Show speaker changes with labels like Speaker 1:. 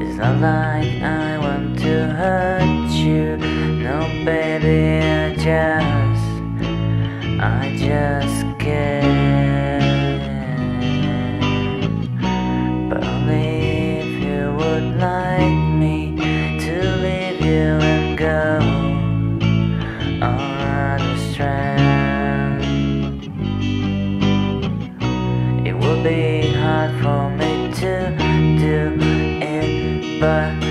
Speaker 1: It's not like I want to hurt you. No baby, I just I just care But only if you would like me To leave you and go On the strand. It would be hard for me to do it, but.